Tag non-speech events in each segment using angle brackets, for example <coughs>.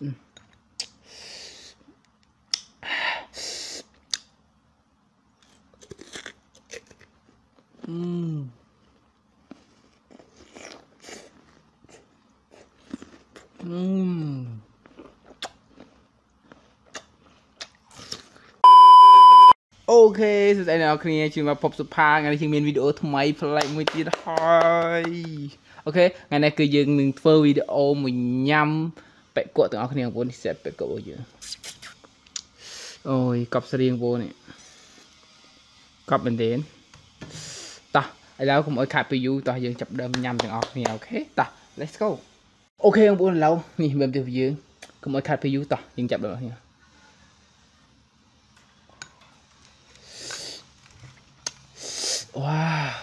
Ừm. Ừm. អូខេសួស្តីអ្នកនរគ្នាជួយមកពបសុផាថ្ងៃនេះយើងមានវីដេអូថ្មីប្លែកមួយទៀតហើយអូខេថ្ងៃនេះគឺយើងនឹងធ្វើវីដេអូមួយញ៉ាំ ពាក់កក់ទាំងអស់គ្នាបងប្អូននេះសេតពាក់កក់របស់យើងអូយកប់ស្រៀងបងនេះកប់មែនទេតោះឥឡូវកុំអោយខាត់ពីយូរតោះយើងចាប់ដើមញ៉ាំទាំងអស់គ្នាអូខេតោះ let's go អូខេបងប្អូនឥឡូវនេះមើលទៅយើងកុំអោយខាត់ពីយូរតោះយើងចាប់ដើមគ្នា Wow. Ừm.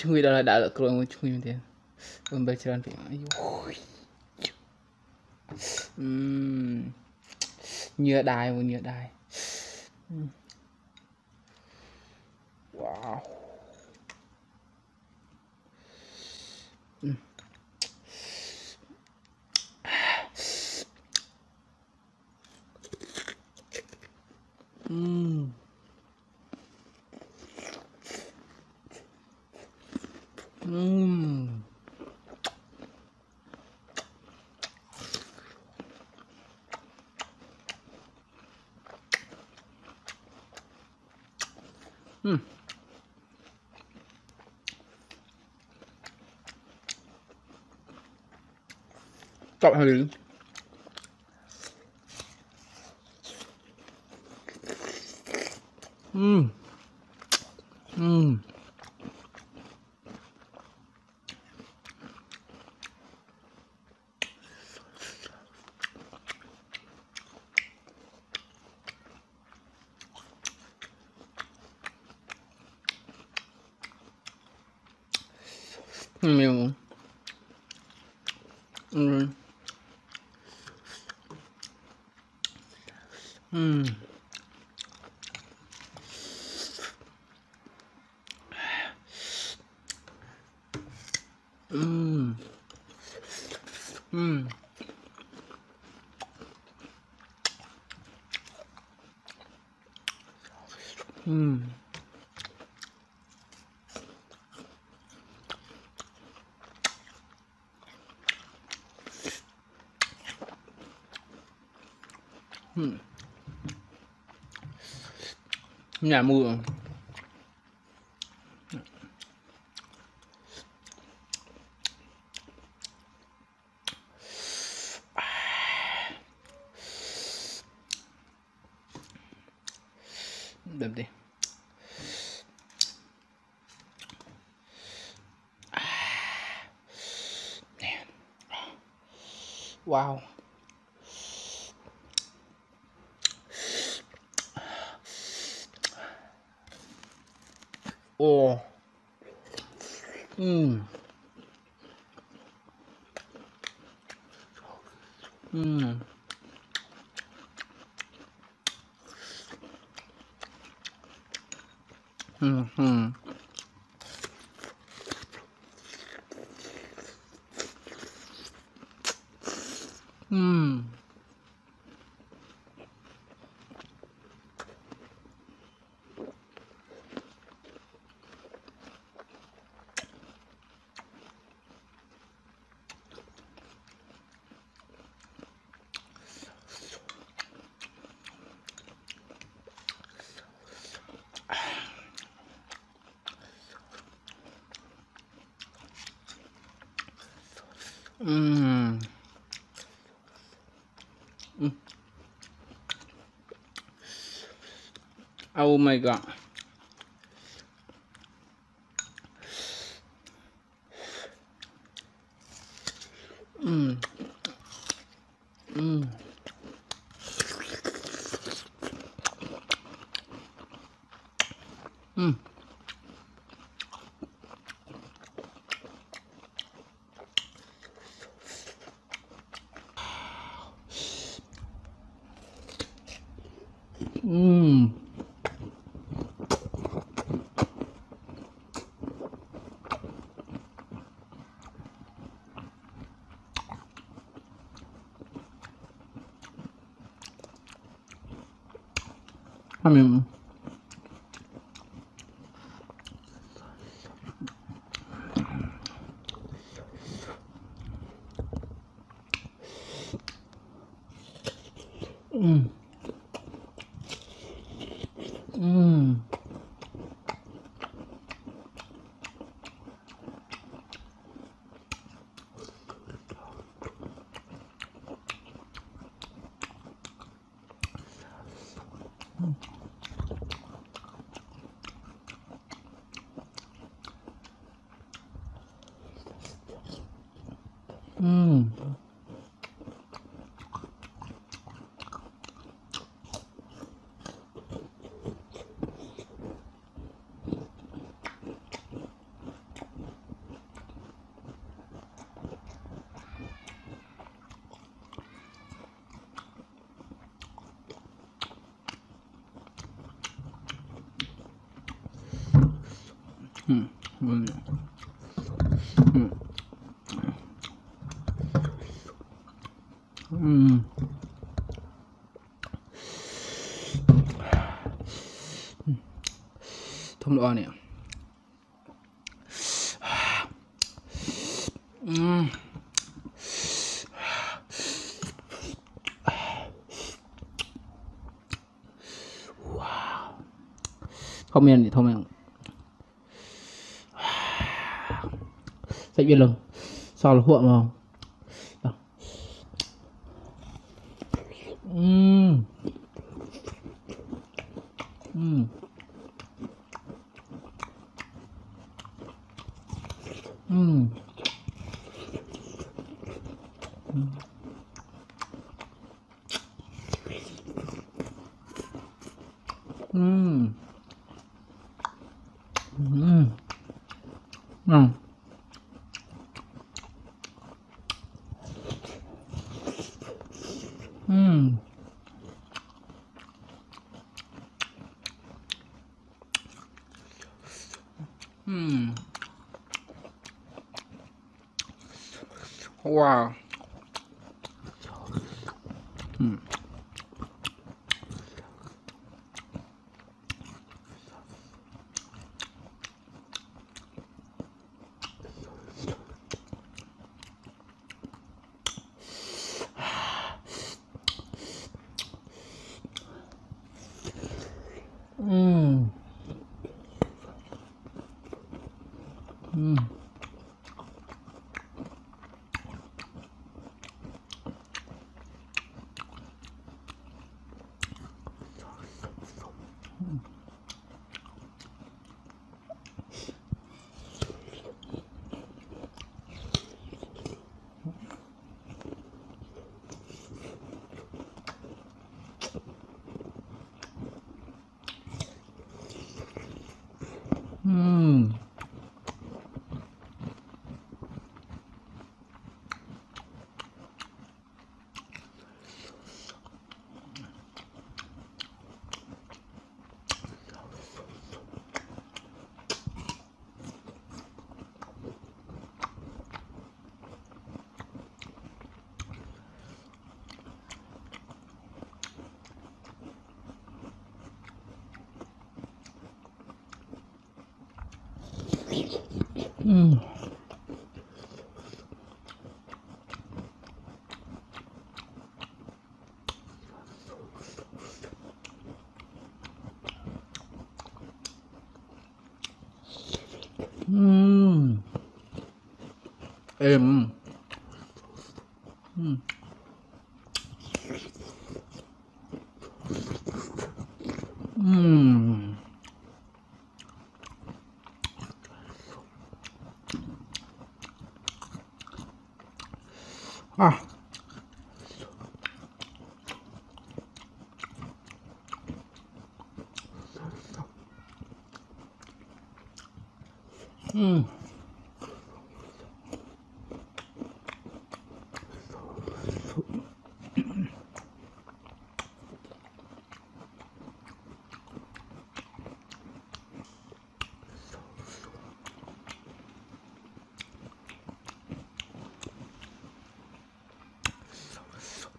ជួយដល់ដាក់គ្រឿងជួយមែនទេអំបិលច្រើនពេកអាយញើដែរមួយញើដែរវ៉ាវ嗯。Mm. Mm. Mm. Stop hurting. Mm. Mm. 没有。嗯。嗯。nhà mưa 오. 음. 음. 음, 음. 음. Mm. Oh my god. Mm. Mm. Mm. 嗯。嗯 음. 음. 음. 좀 더하네요. 음. 와. 더면이 더면. សាច់វាលឹងសល់ហក់មកអឺអឺអឺอืมอืมอืม 嗯。嗯。诶嗯。Ah.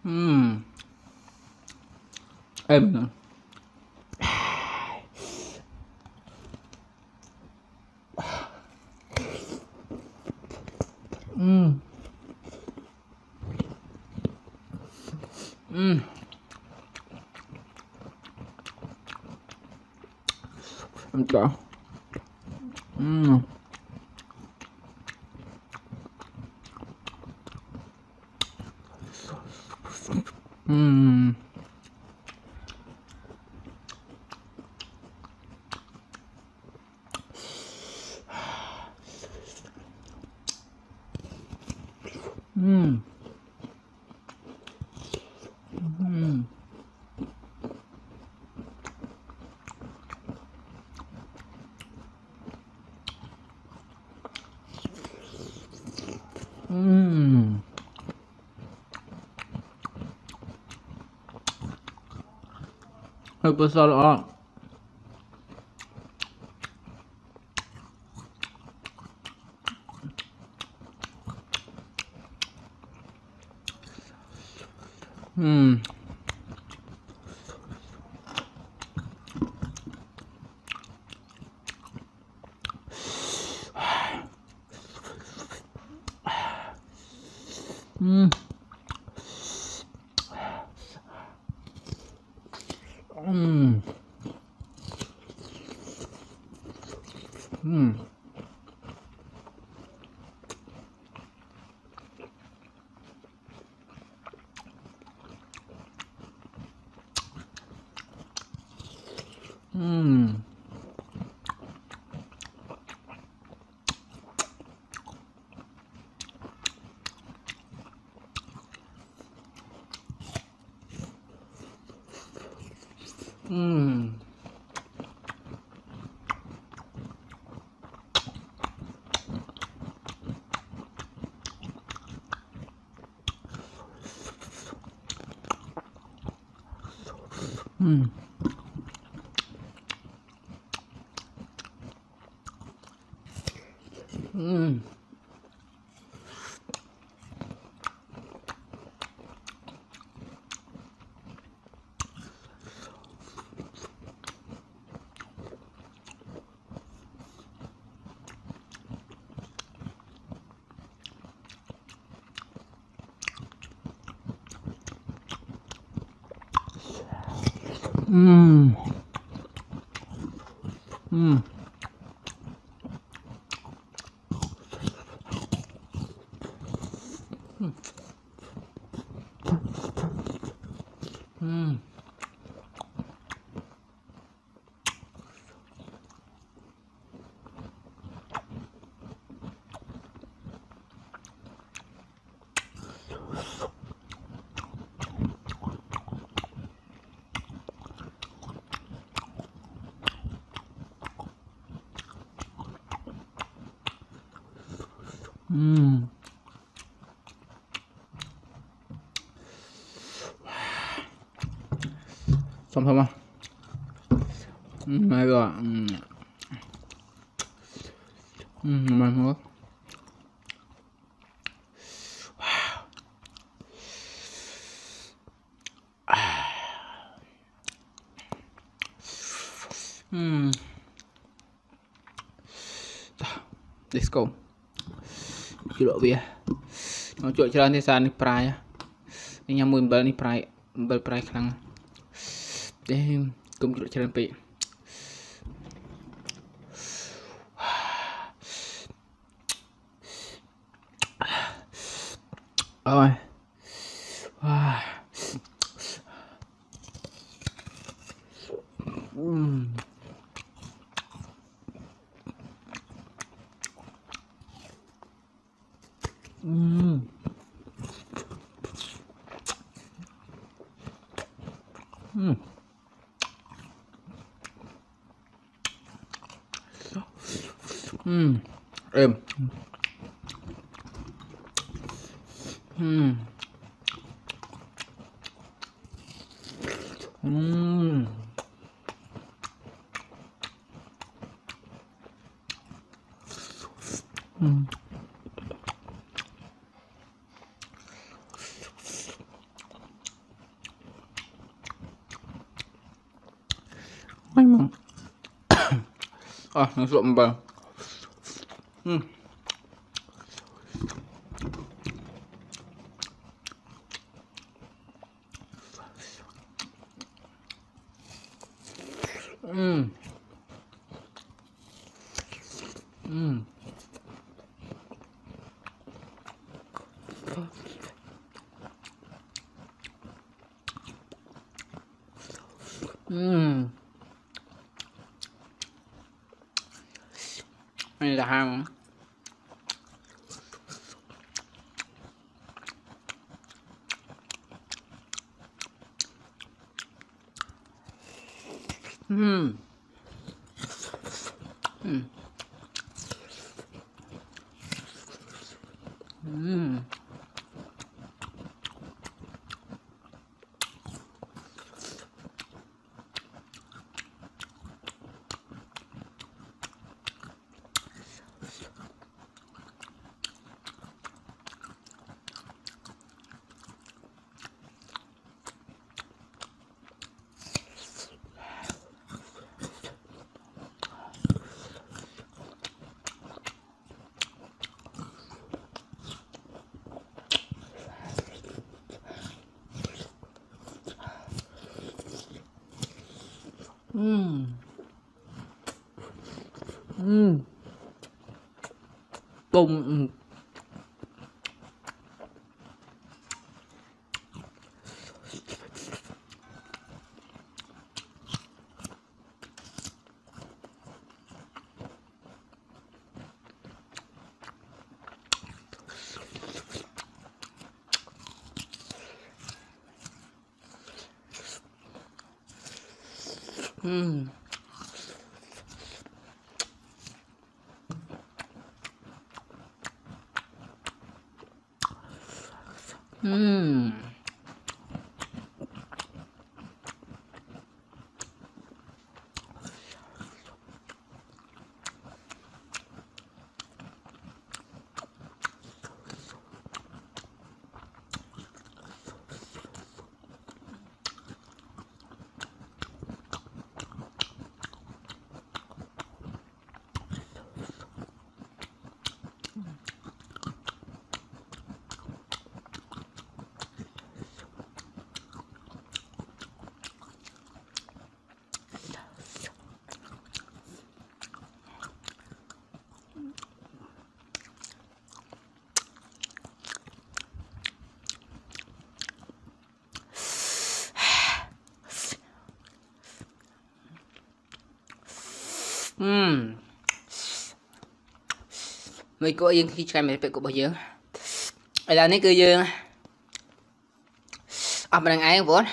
嗯，哎，嗯，嗯，真棒，嗯。help us out a lot. Hmm. 嗯。嗯嗯嗯。嗯 음. 음. sama-sama hmm, my god hmm. Hmm, my god Hmm. Let's go. Cilok ya. coba jalan di sana ni perai. Ini nyambung bal nih perai, ya. bal perai kelangan. Damn, cũng được cho bị Ôi Uhm. Uhm. Uhm. Anh mà. <coughs> à, nó rộm vào. Ừ, ừ, ừ, Này là ham 음. 음. 음. Ừm. Ừm. Cùng Hmm. Ừm. មួយគួរយើងគីឆ្កែមិនពេករបស់យើងឥឡូវនេះគឺយើងអស់ប៉ុណ្្នឹងឯងបងប្អូន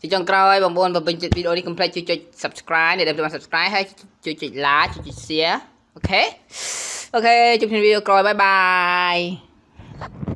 ជាចុងក្រោយបងប្អូនបើពេញចិត្តវីដេអូនេះកុំភ្លេចជួយចុច Subscribe អ្នកដែលមិនបាន Subscribe ហើយជួយចុច Like ជួយចុច Share អូខេអូខេជួបគ្នាវីដេអូក្រោយបាយបាយ